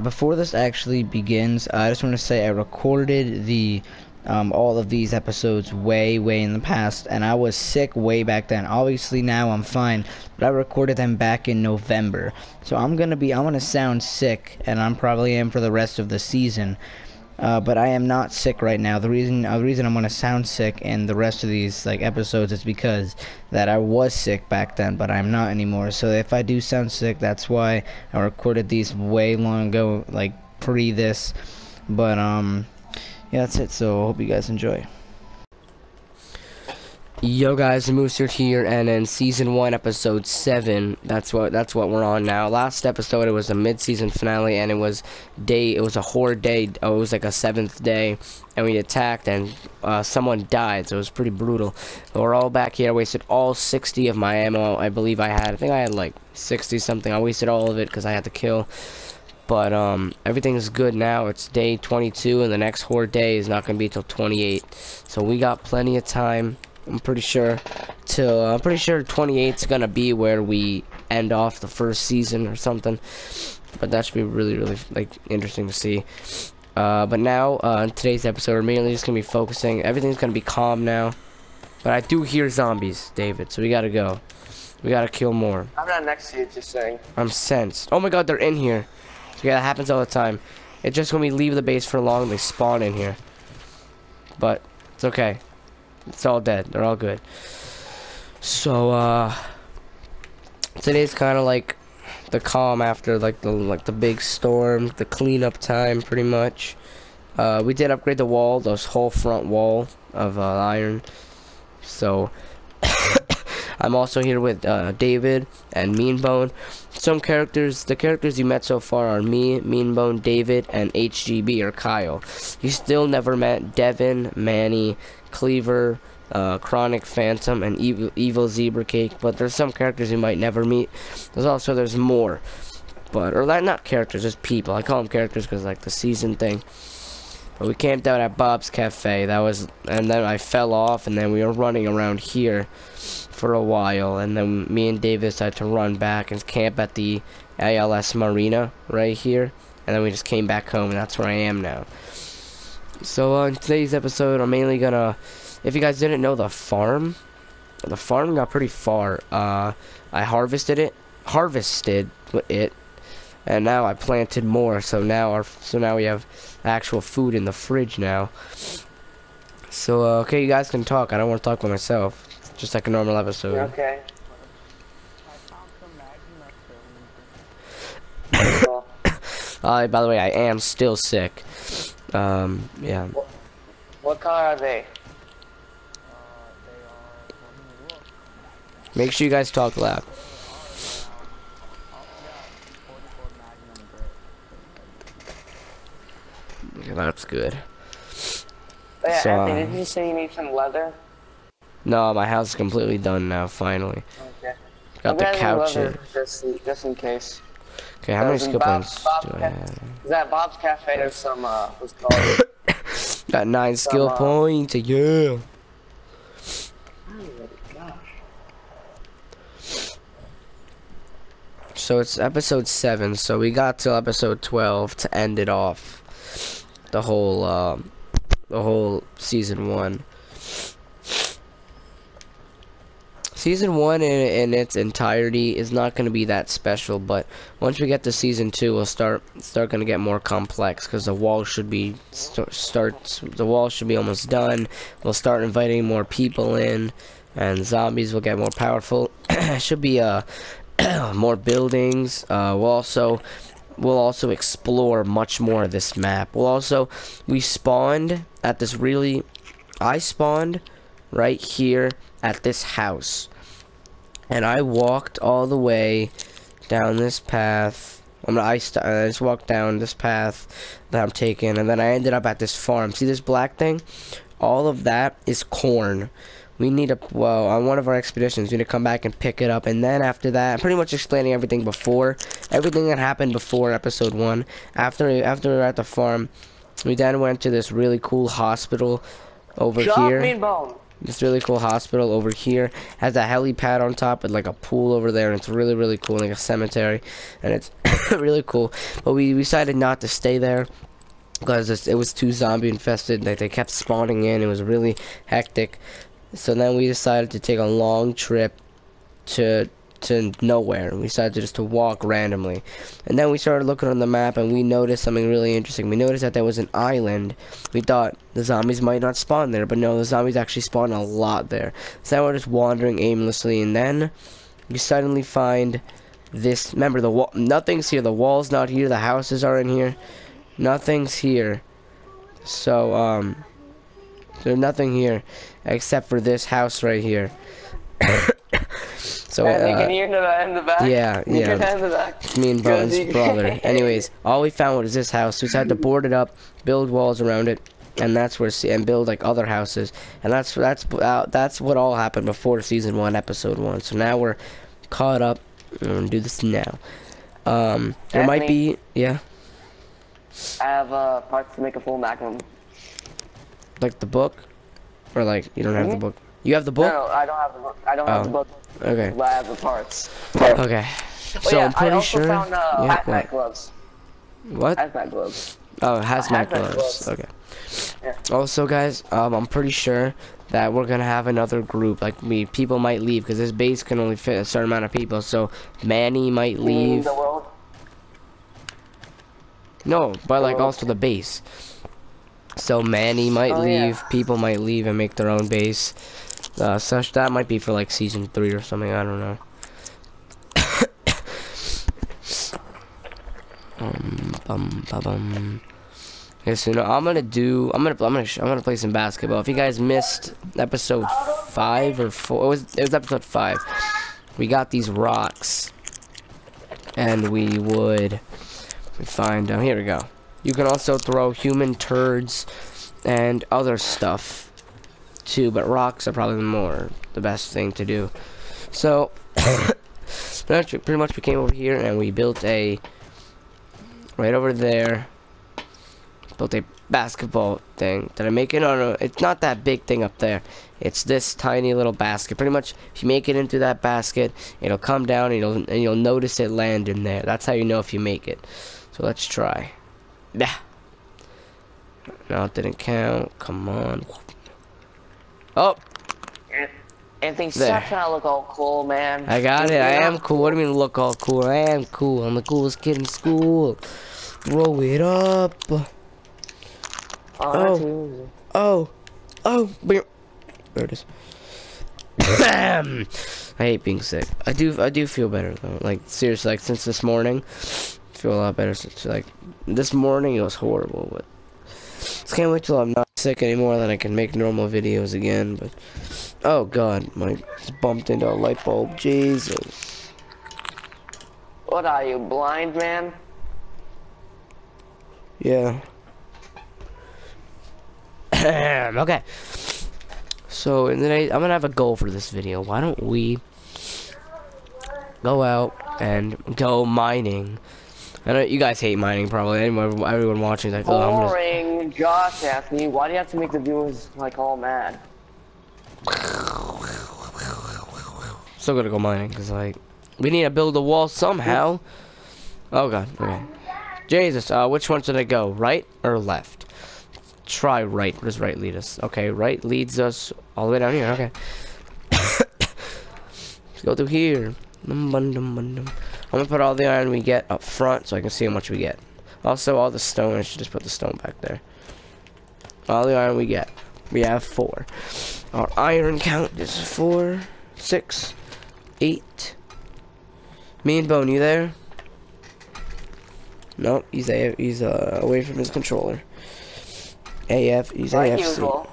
before this actually begins, I just want to say I recorded the um, all of these episodes way, way in the past, and I was sick way back then. Obviously now I'm fine, but I recorded them back in November, so I'm gonna be, I'm gonna sound sick, and I'm probably am for the rest of the season. Uh, but I am not sick right now. The reason uh, the reason I'm gonna sound sick in the rest of these like episodes is because that I was sick back then, but I'm not anymore. So if I do sound sick, that's why I recorded these way long ago, like pre this. But um, yeah, that's it. So I hope you guys enjoy. Yo guys, Moose here, and in season one, episode seven, that's what that's what we're on now. Last episode, it was a mid-season finale, and it was day, it was a horror day. Oh, it was like a seventh day, and we attacked, and uh, someone died, so it was pretty brutal. But we're all back here. I wasted all 60 of my ammo. I believe I had. I think I had like 60 something. I wasted all of it because I had to kill. But um, everything is good now. It's day 22, and the next horror day is not gonna be till 28. So we got plenty of time. I'm pretty sure till uh, I'm pretty sure 28 is gonna be where we end off the first season or something. But that should be really, really like interesting to see. Uh, but now uh, in today's episode, we're mainly just gonna be focusing. Everything's gonna be calm now. But I do hear zombies, David. So we gotta go. We gotta kill more. I'm not next to you, just saying. I'm sensed. Oh my god, they're in here. Yeah, that happens all the time. It's just when we leave the base for long, they spawn in here. But it's okay. It's all dead. They're all good. So, uh, today's kind of like the calm after like the like the big storm, the cleanup time, pretty much. Uh, we did upgrade the wall, this whole front wall of uh, iron. So, I'm also here with uh, David and Meanbone. Some characters, the characters you met so far are me, Meanbone, David, and HGB or Kyle. You still never met Devin, Manny, Cleaver, uh, Chronic Phantom, and Evil, Evil Zebra Cake. But there's some characters you might never meet. There's also there's more, but or like not characters, just people. I call them characters because like the season thing. But we camped out at Bob's Cafe. That was, and then I fell off, and then we were running around here for a while, and then me and Davis had to run back and camp at the ALS Marina right here, and then we just came back home, and that's where I am now. So uh, today's episode, I'm mainly gonna, if you guys didn't know the farm, the farm got pretty far. Uh, I harvested it, harvested it, and now I planted more. So now our, so now we have actual food in the fridge now. So uh, okay, you guys can talk. I don't want to talk by myself, just like a normal episode. Okay. Uh, by the way, I am still sick. Um, yeah. What, what color are they? Make sure you guys talk loud. That's good. Oh, yeah, So, Anthony, uh, did you say you need some leather? No, my house is completely done now, finally. Okay. Got I'm the couch in. Just, in- just in case. Okay, how many skill points do I have? Is that Bob's Cafe? or some, uh, what's it called? Got nine skill uh, points, yeah. So it's episode 7, so we got till episode 12 to end it off. The whole, um, the whole season 1. Season 1 in, in its entirety is not going to be that special, but once we get to season 2, we'll start start going to get more complex because the wall should be st starts the wall should be almost done. We'll start inviting more people in and zombies will get more powerful. should be uh more buildings. Uh, we'll also we'll also explore much more of this map. We'll also we spawned at this really I spawned right here at this house. And I walked all the way down this path. I'm I, st uh, I just walked down this path that I'm taking, and then I ended up at this farm. See this black thing? All of that is corn. We need to, well on one of our expeditions. We need to come back and pick it up, and then after that, I'm pretty much explaining everything before, everything that happened before episode one. After after we were at the farm, we then went to this really cool hospital over here. Mean Bone. This really cool hospital over here has a helipad on top with like a pool over there, and it's really really cool, like a cemetery, and it's really cool. But we decided not to stay there because it was too zombie infested. Like they kept spawning in. It was really hectic. So then we decided to take a long trip to to nowhere. We decided to just to walk randomly. And then we started looking on the map and we noticed something really interesting. We noticed that there was an island. We thought the zombies might not spawn there, but no, the zombies actually spawn a lot there. So now we're just wandering aimlessly and then we suddenly find this remember the wall nothing's here the wall's not here the houses are in here nothing's here so um there's nothing here except for this house right here so and you uh, can hear the in the back. yeah, You yeah. can hear in the back. me and Bones brother. Anyways, all we found was this house. We decided to board it up, build walls around it, and that's where and build like other houses. And that's that's uh, that's what all happened before season one, episode one. So now we're caught up. I'm gonna do this now. Um, there might be yeah, I have uh, parts to make a full magnum. Like the book, or like you don't have the Mhm. book. You have the book. no, I don't have the book. I don't have the Oh. book. Okay. But I have the parts. Okay. Oh, So yeah, I'm pretty I also sure. found uh, yeah. hazmat What? gloves. What? Hazmat gloves. Oh, hazmat hazmat gloves. gloves. Okay. Yeah. Also, guys, um, I'm pretty sure that we're gonna have another group. Like, we people might leave because this base can only fit a certain amount of people. So Manny might leave. The world. No, but like also the base. So Manny might Oh, yeah. leave. People might leave and make their own base. Uh, such that might be for like season three or something. I don't know. um, bum, ba, bum. Okay, so no, I'm gonna do. I'm gonna. I'm gonna. sh- I'm gonna play some basketball. If you guys missed episode five or four, it was. It was episode five. We got these rocks, and we would. We find. down here we go. You can also throw human turds and other stuff too, but rocks are probably more the best thing to do. So, pretty much- pretty much we came over here and we built a right over there. Built a basketball thing. Did I make it? No, no, it's not that big thing up there. It's this tiny little basket. Pretty much, if you make it into that basket, it'll come down and you'll and you'll notice it land in there. That's how you know if you make it. So let's try. Yeah. No, it didn't count. Come on. Oh, Anthony, stop trying to look all cool, man. I got it. I am cool. What do you mean look all cool? I am cool. I'm the coolest kid in school. Throw it up. Oh, oh. oh. Oh. Oh. There it is. Bam. I hate being sick. I do. I do feel better though. Like seriously, like since this morning, feel a lot better. Since like this morning, it was horrible. But just can't wait till I'm not sick anymore. Then I can make normal videos again. But oh god, my just bumped into a light bulb. Jesus. What are you, blind man? Yeah. okay. So, and then I, I'm gonna have a goal for this video. Why don't we go out and go mining? I know you guys hate mining, probably. Anyone, everyone watching is like, oh, I'm. Boring. Josh asked me, why do you have to make the viewers like all mad? Still gonna go mining because like we need to build a wall somehow. Oh god. Okay. Jesus. Uh, which one should I go? Right or left? Try right. Where does right lead us? Okay, right leads us all the way down here. Okay. Let's go through here. Dum, dum, dum. I'm gonna put all the iron we get up front so I can see how much we get. Also, all the stone. I should just put the stone back there. All the iron we get. We have four. Our iron count is four, six, eight. Mean Bone, you there? Nope, he's a, he's uh, away from his controller. AF, he's Like AFC.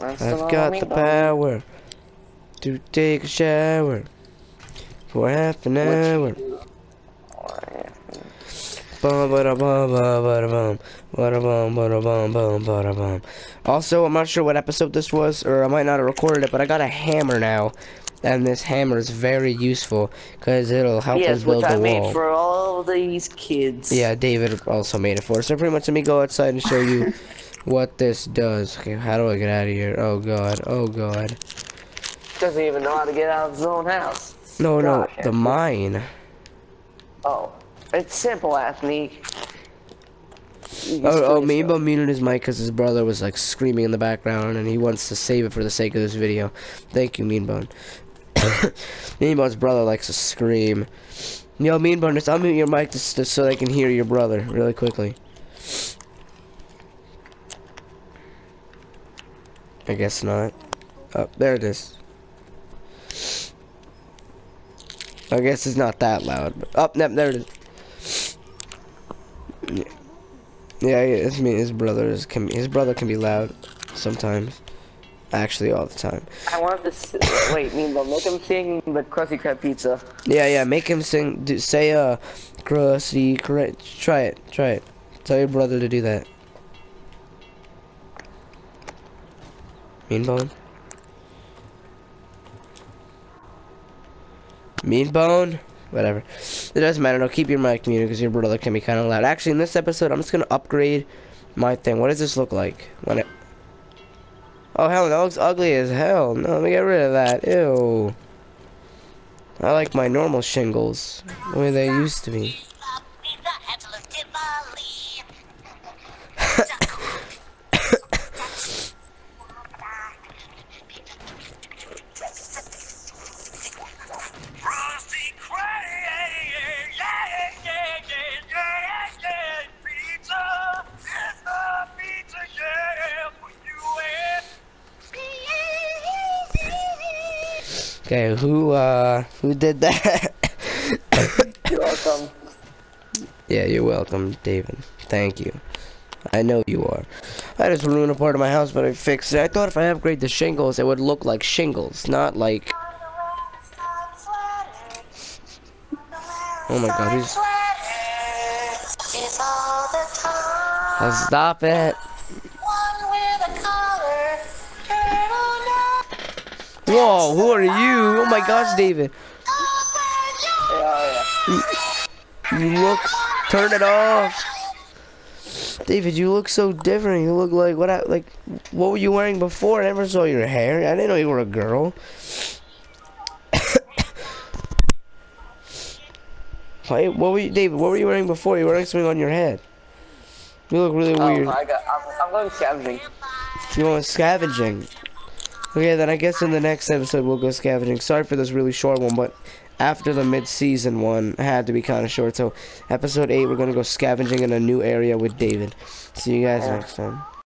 I've got the power to take a shower for half an hour. Also, I'm not sure what episode this was, or I might not have recorded it, but I got a hammer now, and this hammer is very useful because it'll help us Yes, build which I the made wall. for all these kids. Yeah, David also made it for us. So pretty much let me go outside and show you what this does. Okay, how do I get out of here? Oh god, oh god. Doesn't even know how to get out of his own house. No, no, Gosh, the mine. Oh, it's simple, Anthony. Oh, oh, go. Bone muted his mic because his brother was like screaming in the background and he wants to save it for the sake of this video. Thank you, Mean Bone. mean Bone's brother likes to scream. Yo, Mean Bone, just unmute your mic just, just so they can hear your brother really quickly. I guess not. Oh, there it is. I guess it's not that loud. But, oh, no, there it is. Yeah. Yeah, yeah, it's me. His brother is can his brother can be loud sometimes. Actually, all the time. I want to s- wait, Meanwhile, make him sing the Krusty Krab pizza. Yeah, yeah. Make him sing. Do, say uh, crusty. Correct. Try it. Try it. Tell your brother to do that. Mean bone. Mean bone. Whatever. It doesn't matter. No, keep your mic muted because your brother can be kind of loud. Actually, in this episode, I'm just gonna upgrade my thing. What does this look like when it? Oh hell, that looks ugly as hell. No, let me get rid of that. Ew. I like my normal shingles, the way they used to be. Okay, who uh who did that? You're welcome. yeah, you're welcome, David. Thank you. I know you are. I just ruined a part of my house, but I fixed it. I thought if I upgrade the shingles, it would look like shingles, not like. Oh my god, he's. Oh, stop it. Whoa, who are you? Oh my gosh, David. You look. Turn it off. David, you look so different. You look like what? I, like, what were you wearing before? I never saw your hair. I didn't know you were a girl. Wait, what were you, David? What were you wearing before? You were wearing something on your head. You look really Oh, weird. I got. I'm, I'm going scavenging. You want scavenging? Okay, then I guess in the next episode we'll go scavenging. Sorry for this really short one, but after the mid-season one had to be kind of short. So episode eight, we're gonna go scavenging in a new area with David. See you guys next time.